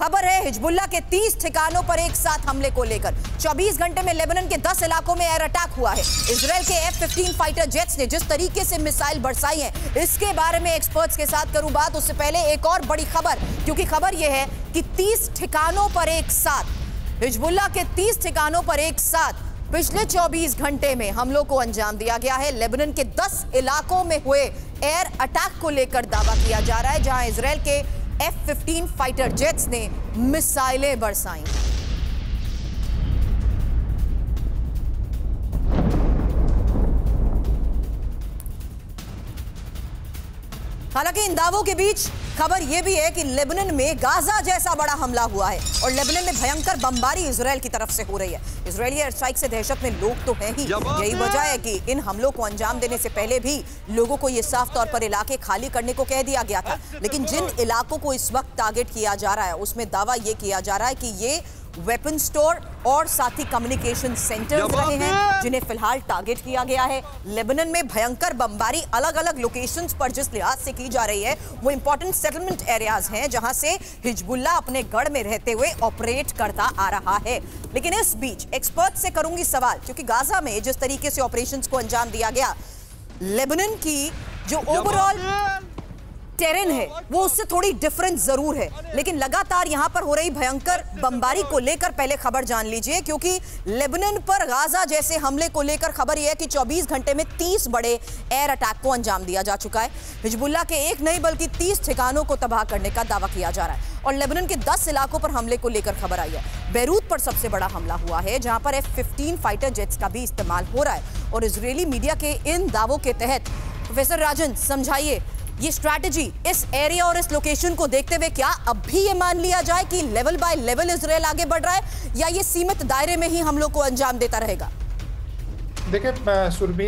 खबर है, हिजबुल्ला के 30 ठिकानों पर एक साथ हमले को लेकर। 24 घंटे में लेबनन के 10 इलाकों में एयर अटैक हुआ है। इसराइल के F-15 फाइटर जेट्स ने जिस तरीके से मिसाइल बरसाई है, इसके बारे में एक्सपर्ट्स के साथ करूँ बात। उससे पहले एक और बड़ी खबर, क्योंकि खबर यह है कि 30 ठिकानों पर एक साथ, हिजबुल्ला के 30 ठिकानों पर एक साथ पिछले 24 घंटे में हमलों को अंजाम दिया गया है। लेबनन के 10 इलाकों में हुए एयर अटैक को लेकर दावा किया जा रहा है, जहाँ इसराइल के F-15 फाइटर जेट्स ने मिसाइलें बरसाई। हालाँकि इन दावों के बीच खबर यह भी है कि लेबनन में गाजा जैसा बड़ा हमला हुआ है और लेबनन में भयंकर बमबारी इसराइल की तरफ़ से हो रही है। इसराइली एयर स्ट्राइक से दहशत में लोग तो हैं ही। यही वजह है कि इन हमलों को अंजाम देने से पहले भी लोगों को ये साफ़ तौर पर इलाके खाली करने को कह दिया गया था। लेकिन जिन इलाकों को इस वक्त टारगेट किया जा रहा है उसमें दावा यह किया जा रहा है कि ये वेपन स्टोर और साथ ही कम्युनिकेशन सेंटर्स रहे हैं जिन्हें फ़िलहाल टारगेट किया गया है। लेबनन में भयंकर बमबारी अलग अलग लोकेशंस पर जिस लिहाज से की जा रही है वो इंपॉर्टेंट सेटलमेंट एरियाज़ हैं जहाँ से हिजबुल्ला अपने गढ़ में रहते हुए ऑपरेट करता आ रहा है। लेकिन इस बीच एक्सपर्ट से करूँगी सवाल क्योंकि गाजा में जिस तरीके से ऑपरेशन को अंजाम दिया गया लेबनन की जो ओवरऑल टेरेन है, वो उससे थोड़ी डिफरेंट ज़रूर है। लेकिन लगातार यहाँ पर हो रही भयंकर बमबारी को लेकर पहले खबर जान लीजिए, क्योंकि लेबनन पर गाजा जैसे हमले को लेकर खबर यह है कि 24 घंटे में 30 बड़े एयर अटैक को अंजाम दिया जा चुका है। हिजबुल्ला के एक नहीं बल्कि 30 ठिकानों को तबाह करने का दावा किया जा रहा है और लेबनन के 10 इलाकों पर हमले को लेकर खबर आई है। बैरूत पर सबसे बड़ा हमला हुआ है, जहाँ पर एफ़ फिफ्टीन फाइटर जेट्स का भी इस्तेमाल हो रहा है और इसराइली मीडिया के इन दावों के तहत, प्रोफेसर राजन, समझाइए ये स्ट्रैटेजी इस एरिया और इस लोकेशन को देखते हुए क्या अब भी ये मान लिया जाए कि लेवल बाय लेवल इसराइल आगे बढ़ रहा है या ये सीमित दायरे में ही हम लोग को अंजाम देता रहेगा? देखिए सुरभि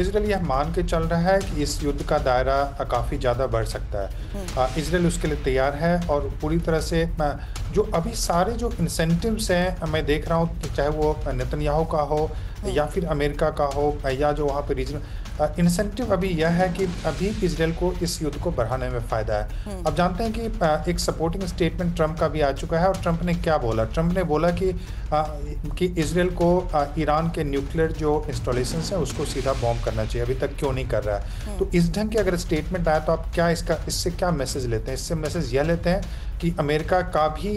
इसराइल यह मान के चल रहा है कि इस युद्ध का दायरा काफ़ी ज़्यादा बढ़ सकता है। इसराइल उसके लिए तैयार है और पूरी तरह से जो अभी सारे जो इंसेंटिव्स हैं मैं देख रहा हूँ चाहे वो नेतन्याहू का हो या फिर अमेरिका का हो या जो वहाँ पर रीजनल इंसेंटिव अभी यह है कि अभी इसराइल को इस युद्ध को बढ़ाने में फ़ायदा है। अब जानते हैं कि एक सपोर्टिंग स्टेटमेंट ट्रंप का भी आ चुका है और ट्रंप ने क्या बोला? ट्रंप ने बोला कि कि इसराइल को ईरान के न्यूक्लियर जो इंस्टॉलेशन है उसको सीधा बॉम्ब करना चाहिए। अभी तक क्यों नहीं कर रहा है? तो इस ढंग के अगर स्टेटमेंट आया तो आप क्या इसका इससे क्या मैसेज लेते हैं? इससे मैसेज यह लेते हैं कि अमेरिका का भी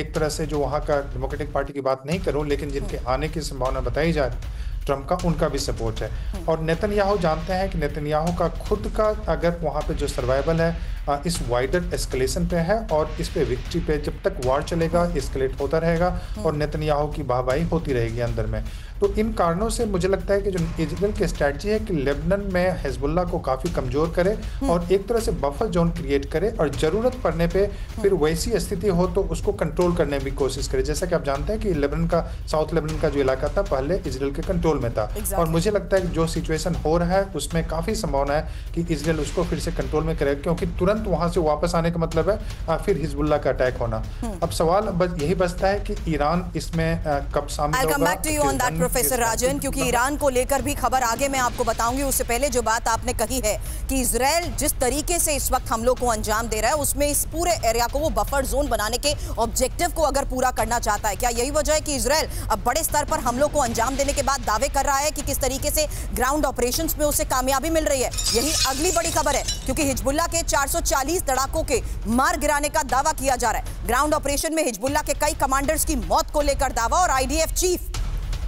एक तरह से जो वहाँ का डेमोक्रेटिक पार्टी की बात नहीं करूँ लेकिन जिनके आने की संभावना बताई जा रही ट्रंप का, उनका भी सपोर्ट है। और नेतन्याहू जानते हैं कि नेतन्याहू का खुद का, अगर वहाँ पे जो सर्वाइवल है इस वाइडर एस्केलेशन पे है और इस पे विक्ट्री पे जब तक वार चलेगा एस्केलेट होता रहेगा और नेतन्याहू की वाहवाही होती रहेगी अंदर में। तो इन कारणों से मुझे लगता है कि जो इजराइल की स्ट्रैटी है कि लेबनन में हिजबुल्ला को काफ़ी कमज़ोर करे और एक तरह से बफर जोन क्रिएट करे और ज़रूरत पड़ने पे फिर वैसी स्थिति हो तो उसको कंट्रोल करने की कोशिश करे। जैसा कि आप जानते हैं कि लेबनन का साउथ लेबनन का जो इलाका था पहले इसराइल के कंट्रोल में था। Exactly. और मुझे लगता है कि जो सिचुएशन हो रहा है उसमें काफ़ी संभावना है कि इसराइल उसको फिर से कंट्रोल में करे क्योंकि तुरंत वहाँ से वापस आने का मतलब है फिर हिजबुल्ला का अटैक होना। हम्म। अब सवाल बस यही बचता है कि ईरान इसमें कब शामिल होगा प्रोफेसर राजन क्योंकि ईरान को लेकर भी खबर आगे मैं आपको बताऊँगी। उससे पहले जो बात आपने कही है कि इसराइल जिस तरीके से इस वक्त हमलों को अंजाम दे रहा है उसमें इस पूरे एरिया को वो बफर जोन बनाने के ऑब्जेक्टिव को अगर पूरा करना चाहता है क्या यही वजह है कि इसराइल अब बड़े स्तर पर हमलों को अंजाम देने के बाद दावे कर रहा है कि किस तरीके से ग्राउंड ऑपरेशन में उसे कामयाबी मिल रही है? यही अगली बड़ी खबर है क्योंकि हिजबुल्ला के 440 लड़ाकों के मार गिराने का दावा किया जा रहा है। ग्राउंड ऑपरेशन में हिजबुल्ला के कई कमांडर्स की मौत को लेकर दावा और आईडीएफ चीफ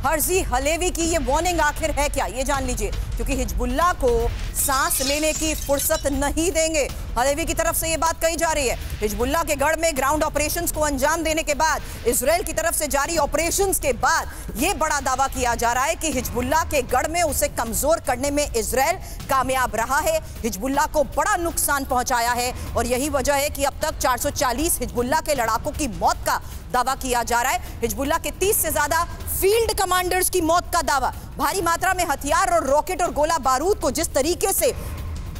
हर्जी हलेवी की ये वार्निंग आखिर है क्या? ये जान लीजिए, क्योंकि हिजबुल्ला को सांस लेने की फुर्सत नहीं देंगे। हलेवी की तरफ़ से ये बात कही जा रही है। हिजबुल्ला के गढ़ में ग्राउंड ऑपरेशंस को अंजाम देने के बाद इसराइल की तरफ़ से जारी ऑपरेशंस के बाद ये बड़ा दावा किया जा रहा है कि हिजबुल्ला के गढ़ में उसे कमज़ोर करने में इसराइल कामयाब रहा है। हिजबुल्ला को बड़ा नुकसान पहुँचाया है और यही वजह है कि अब तक 440 हिजबुल्ला के लड़ाकों की मौत का दावा किया जा रहा है। हिजबुल्ला के 30 से ज़्यादा फ़ील्ड कमांडर्स की मौत का दावा। भारी मात्रा में हथियार और रॉकेट और गोला बारूद को जिस तरीके से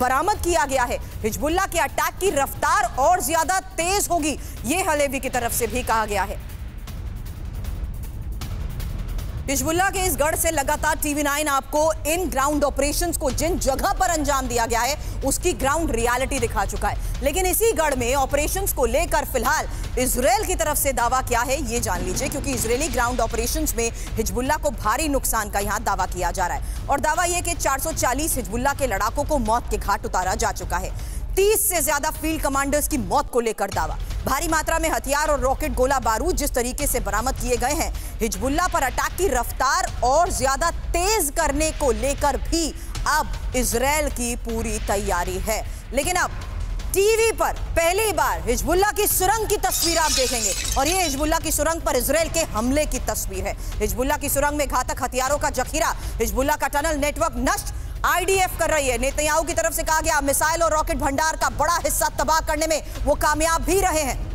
बरामद किया गया है, हिजबुल्ला के अटैक की रफ्तार और ज़्यादा तेज होगी, ये हलेवी की तरफ़ से भी कहा गया है। हिजबुल्ला के इस गढ़ से लगातार टीवी नाइन आपको इन ग्राउंड ऑपरेशंस को जिन जगह पर अंजाम दिया गया है, उसकी ग्राउंड रियलिटी दिखा चुका है। लेकिन इसी गढ़ में ऑपरेशंस को लेकर फ़िलहाल इसराइल की तरफ़ से दावा क्या है, ये जान लीजिए, क्योंकि इसराइली ग्राउंड ऑपरेशन में हिजबुल्ला को भारी नुकसान का यहाँ दावा किया जा रहा है। और दावा यह कि 440 हिजबुल्ला के लड़ाकों को मौत के घाट उतारा जा चुका है। 30 से ज़्यादा फ़ील्ड कमांडर्स की मौत को लेकर दावा। भारी मात्रा में हथियार और रॉकेट गोला बारूद जिस तरीके से बरामद किए गए हैं, हिजबुल्ला पर अटैक की रफ्तार और ज़्यादा तेज करने को लेकर भी अब इसराइल की पूरी तैयारी है। लेकिन अब टीवी पर पहली बार हिजबुल्ला की सुरंग की तस्वीर आप देखेंगे और ये हिजबुल्ला की सुरंग पर इसराइल के हमले की तस्वीर है। हिजबुल्ला की सुरंग में घातक हथियारों का जखीरा, हिजबुल्ला का टनल नेटवर्क नष्ट आईडीएफ कर रही है। नेतन्याहू की तरफ़ से कहा गया, मिसाइल और रॉकेट भंडार का बड़ा हिस्सा तबाह करने में वो कामयाब भी रहे हैं।